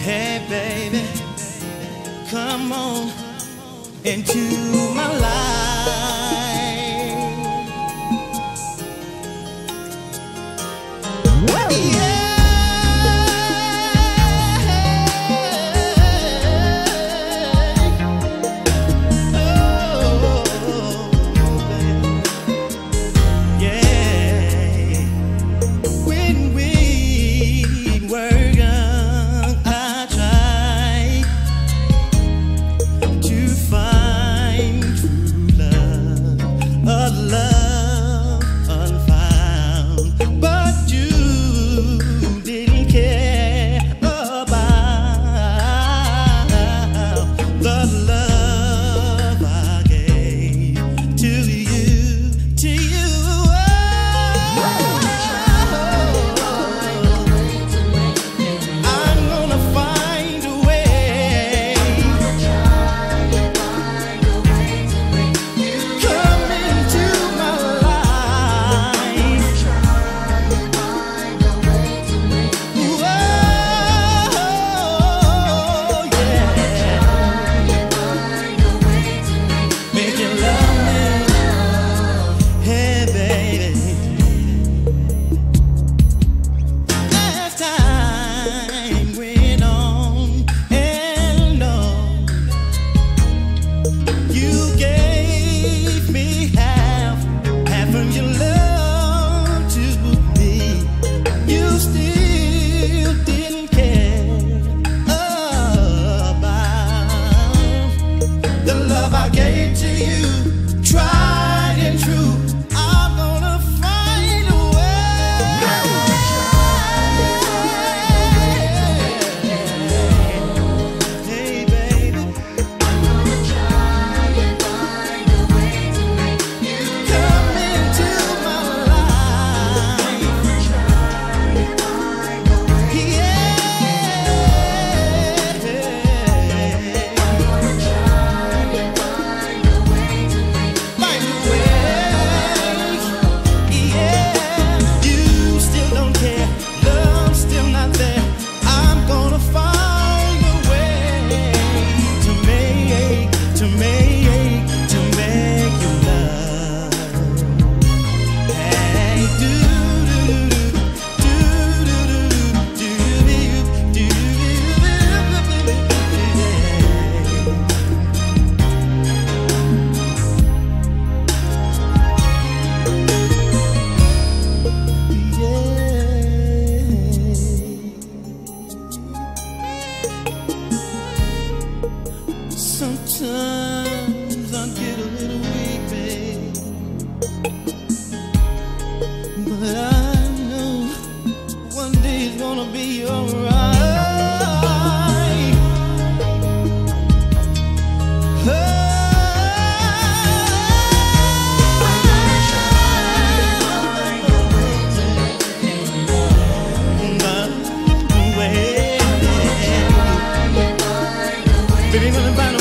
Hey, baby, come on into my life. the love I gave to you, tried and true. Baby, I'm gonna find